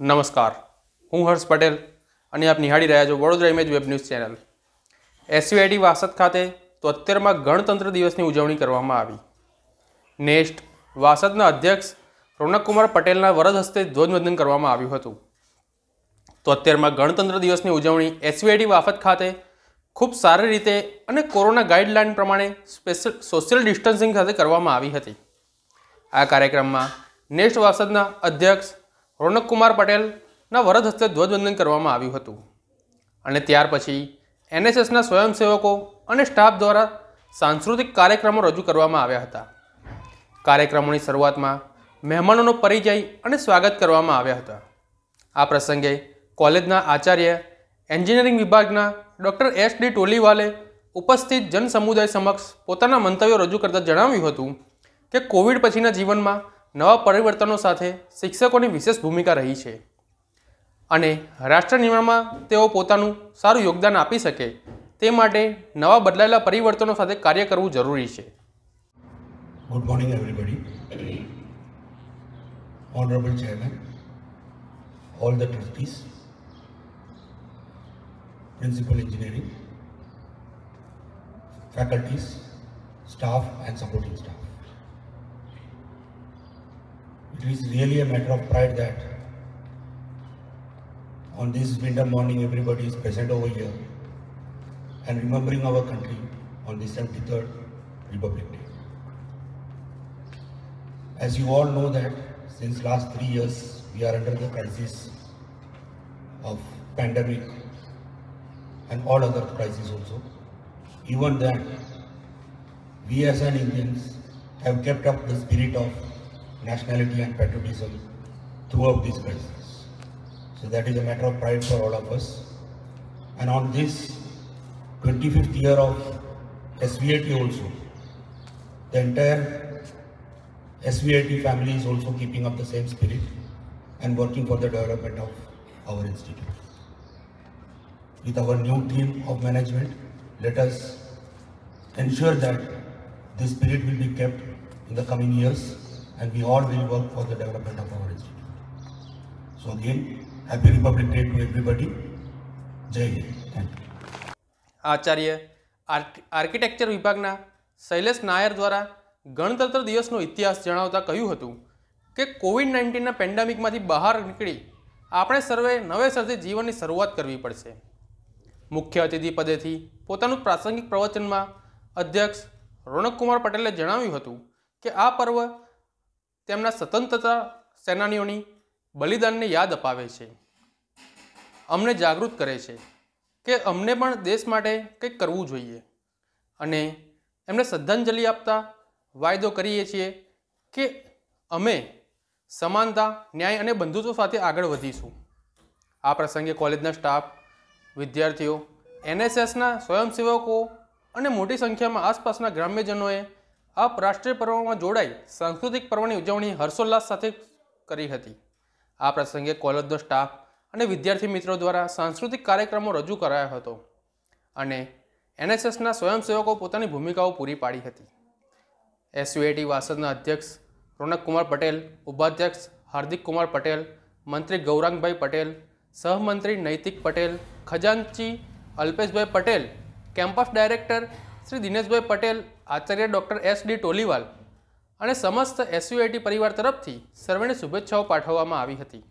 નમસ્કાર. હું હર્ષ પટેલ અને આપ નિહાળી રહ્યા છો Vadodara image web news channel SVID Vasad ખાતે તોતેરમાં ગણતંત્ર દિવસની ઉજવણી કરવામાં આવી. નેક્સ્ટ, વાસદના અધ્યક્ષ રોનકકુમાર પટેલના વરદ હસ્તે ધ્વજવંદન કરવામાં આવ્યું હતું. તોતેરમાં ગણતંત્ર દિવસની ઉજવણી એસવીઆઈડી વાફત ખાતે ખૂબ સારી રીતે અને કોરોના ગાઈડલાઇન પ્રમાણે સ્પેશિયલ સોશિયલ ડિસ્ટન્સિંગ સાથે કરવામાં આવી હતી. આ કાર્યક્રમમાં નેક્સ્ટ, વાસદના અધ્યક્ષ રોનકકુમાર પટેલના વરદ હસ્તે ધ્વજવંદન કરવામાં આવ્યું હતું. અને ત્યાર પછી એનએસએસના સ્વયંસેવકો અને સ્ટાફ દ્વારા સાંસ્કૃતિક કાર્યક્રમો રજૂ કરવામાં આવ્યા હતા. કાર્યક્રમોની શરૂઆતમાં મહેમાનોનો પરિચય અને સ્વાગત કરવામાં આવ્યા હતા. આ પ્રસંગે કોલેજના આચાર્ય, એન્જિનિયરિંગ વિભાગના ડૉક્ટર એસ ડી ટોલીવાલે ઉપસ્થિત જનસમુદાય સમક્ષ પોતાના મંતવ્યો રજૂ કરતાં જણાવ્યું હતું કે કોવિડ પછીના જીવનમાં નવા પરિવર્તનો સાથે શિક્ષકોની વિશેષ ભૂમિકા રહી છે અને રાષ્ટ્ર નિર્માણમાં તેઓ પોતાનું સારું યોગદાન આપી શકે તે માટે નવા બદલાયેલા પરિવર્તનો સાથે કાર્ય કરવું જરૂરી છે Good morning, everybody. Honorable Chairman, all the trustees, Principal Engineering, faculties, staff and supporting staff. It is really a matter of pride that on this winter morning everybody is present over here and remembering our country on the 73rd Republic Day. As you all know that since last three years we are under the crisis of pandemic and all other crises also. Even then, we as an Indians have kept up the spirit of nationality and patriotism throughout this crisis. So that is a matter of pride for all of us. And on this 25th year of SVAT also, the entire SVIT family is also keeping up the same spirit and working for the development of our institute. With our new team of management, let us ensure that this spirit will be kept in the coming years and we all will work for the development of our institute. So again, Happy Republic Day to everybody. Jai Hind. Thank you. આચાર્ય arch architecture વિભાગના શૈલેષ નાયર દ્વારા ગણતંત્ર દિવસનો ઇતિહાસ જણાવતા કહ્યું હતું કે કોવિડ નાઇન્ટીનના પેન્ડેમિકમાંથી બહાર નીકળી આપણે સર્વે નવેસરથી જીવનની શરૂઆત કરવી પડશે મુખ્ય અતિથિ પદેથી પોતાનું પ્રાસંગિક પ્રવચનમાં અધ્યક્ષ રોનકકુમાર પટેલે જણાવ્યું હતું કે આ પર્વ તેમના સ્વતંત્રતા સેનાનીઓની બલિદાનને યાદ અપાવે છે. અમને જાગૃત કરે છે કે અમને પણ દેશ માટે કંઈક કરવું જોઈએ અને એમને શ્રદ્ધાંજલિ આપતા વાયદો કરીએ છીએ કે અમે સમાનતા, ન્યાય અને બંધુત્વ સાથે આગળ વધીશું. આ પ્રસંગે કોલેજના સ્ટાફ, વિદ્યાર્થીઓ, એનએસએસના સ્વયંસેવકો અને મોટી સંખ્યામાં આસપાસના ગ્રામ્યજનોએ આ રાષ્ટ્રીય પર્વમાં જોડાઈ સાંસ્કૃતિક પર્વની ઉજવણી હર્ષોલ્લાસ સાથે કરી હતી. આ પ્રસંગે કોલેજનો સ્ટાફ અને વિદ્યાર્થી મિત્રો દ્વારા સાંસ્કૃતિક કાર્યક્રમો રજૂ કરાયો હતો અને એનએસએસના સ્વયંસેવકો પોતાની ભૂમિકાઓ પૂરી પાડી હતી. એસયુએટી વાસદના અધ્યક્ષ રોનકકુમાર પટેલ, ઉપાધ્યક્ષ હાર્દિક કુમાર પટેલ, મંત્રી ગૌરાંગભાઈ પટેલ, સહમંત્રી નૈતિક પટેલ, ખજાનચી અલ્પેશભાઈ પટેલ, કેમ્પસ ડાયરેક્ટર શ્રી દિનેશભાઈ પટેલ આચાર્ય ડૉક્ટર એસ ડી ટોલીવાલ અને સમસ્ત એસયુઆઈટી પરિવાર તરફથી સર્વેને શુભેચ્છાઓ પાઠવવામાં આવી હતી.